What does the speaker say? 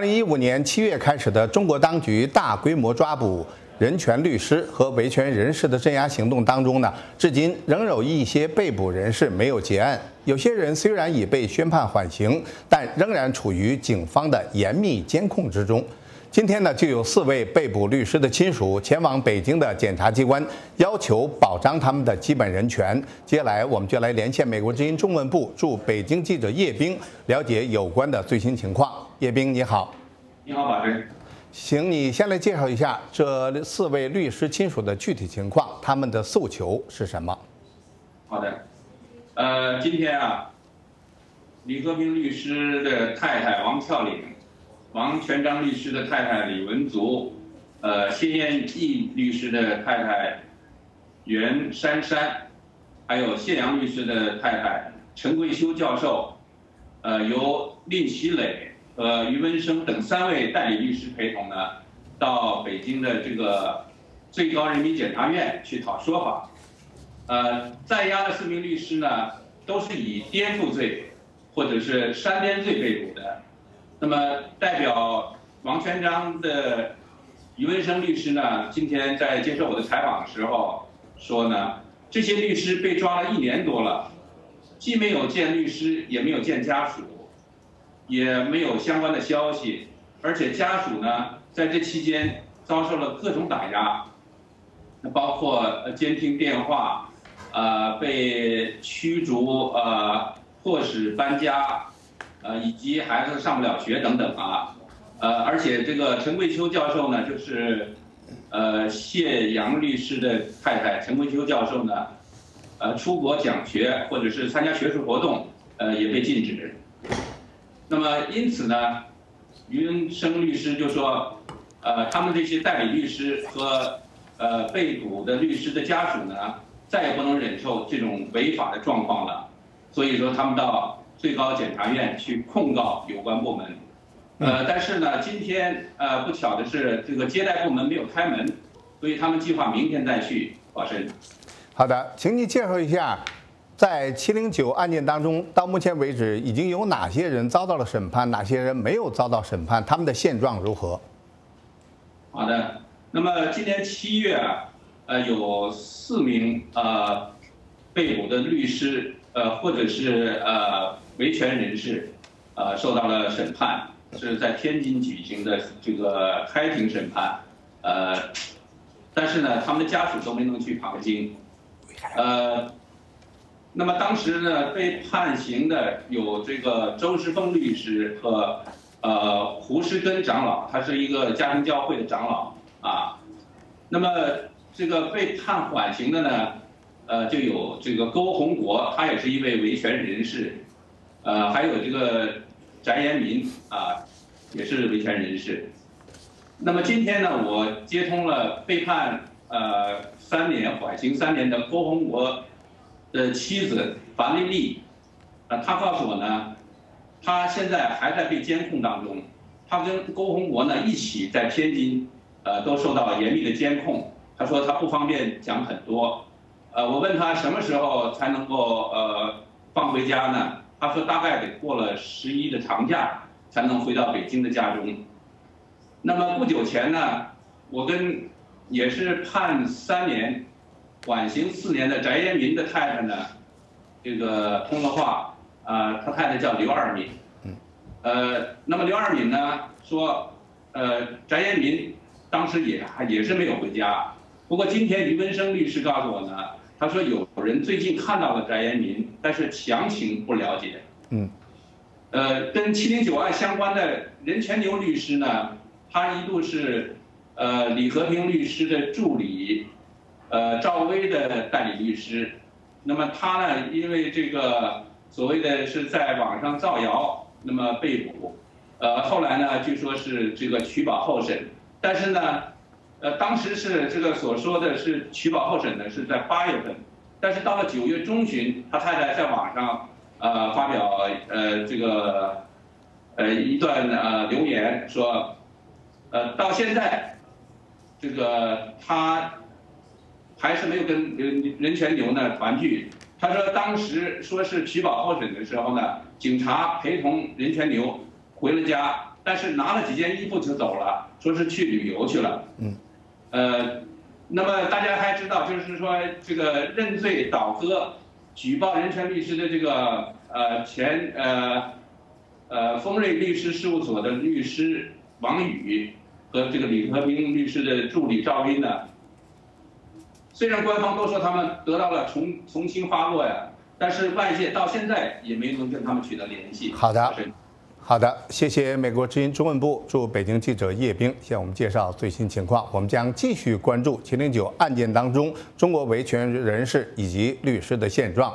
二零一五年七月开始的中国当局大规模抓捕人权律师和维权人士的镇压行动当中呢，至今仍有一些被捕人士没有结案。有些人虽然已被宣判缓刑，但仍然处于警方的严密监控之中。今天呢，就有四位被捕律师的亲属前往北京的检察机关，要求保障他们的基本人权。接下来，我们就来连线美国之音中文部驻北京记者叶冰，了解有关的最新情况。叶冰，你好。你好，马军。行，你先来介绍一下这四位律师亲属的具体情况，他们的诉求是什么？好的，呃，今天啊，李和平律师的太太王俏玲，王全章律师的太太李文足，呃，谢艳义律师的太太袁珊珊，还有谢阳律师的太太陈桂修教授，呃，由令其磊。呃，于文生等三位代理律师陪同呢，到北京的这个最高人民检察院去讨说法。呃，在押的四名律师呢，都是以颠覆罪或者是煽颠罪被捕的。那么，代表王全章的于文生律师呢，今天在接受我的采访的时候说呢，这些律师被抓了一年多了，既没有见律师，也没有见家属。也没有相关的消息，而且家属呢，在这期间遭受了各种打压，那包括监听电话，呃，被驱逐，呃，迫使搬家，呃，以及孩子上不了学等等啊，呃，而且这个陈桂秋教授呢，就是，呃，谢阳律师的太太陈桂秋教授呢，呃，出国讲学或者是参加学术活动，呃，也被禁止。那么因此呢，于文生律师就说，呃，他们这些代理律师和呃被捕的律师的家属呢，再也不能忍受这种违法的状况了，所以说他们到最高检察院去控告有关部门。呃，但是呢，今天呃不巧的是，这个接待部门没有开门，所以他们计划明天再去保审。好的，请你介绍一下。在七零九案件当中，到目前为止已经有哪些人遭到了审判，哪些人没有遭到审判？他们的现状如何？好的，那么今年七月啊，呃，有四名呃被捕的律师呃或者是呃维权人士呃受到了审判，是在天津举行的这个开庭审判，呃，但是呢，他们的家属都没能去旁听，呃。那么当时呢，被判刑的有这个周世峰律师和呃胡世根长老，他是一个家庭教会的长老啊。那么这个被判缓刑的呢，呃，就有这个高洪国，他也是一位维权人士，呃，还有这个翟延民啊，也是维权人士。那么今天呢，我接通了被判呃三年缓刑三年的郭洪国。的妻子樊丽丽，呃，她告诉我呢，她现在还在被监控当中，她跟郭洪国呢一起在天津，呃，都受到严密的监控。她说她不方便讲很多，呃，我问她什么时候才能够呃放回家呢？她说大概得过了十一的长假才能回到北京的家中。那么不久前呢，我跟也是判三年。缓刑四年的翟延民的太太呢，这个通了话，啊，他太太叫刘二敏，呃，那么刘二敏呢说，呃，翟延民当时也还也是没有回家，不过今天于文生律师告诉我呢，他说有人最近看到了翟延民，但是详情不了解。嗯，呃，跟七零九案相关的任全牛律师呢，他一度是，呃，李和平律师的助理。呃，赵薇的代理律师，那么他呢，因为这个所谓的是在网上造谣，那么被捕，呃，后来呢，据说是这个取保候审，但是呢，呃，当时是这个所说的是取保候审呢，是在八月份，但是到了九月中旬，他太太在网上呃发表呃这个呃一段呃留言说，呃，到现在，这个他。还是没有跟任任全牛呢团聚。他说当时说是取保候审的时候呢，警察陪同任全牛回了家，但是拿了几件衣服就走了，说是去旅游去了。嗯，呃，那么大家还知道，就是说这个认罪倒戈、举报人权律师的这个呃前呃呃丰瑞律师事务所的律师王宇和这个李和平律师的助理赵斌呢，虽然官方都说他们得到了从从轻发落呀，但是外界到现在也没能跟他们取得联系。好的。好的，谢谢美国之音中文部驻北京记者叶冰向我们介绍最新情况。我们将继续关注“七零九”案件当中中国维权人士以及律师的现状。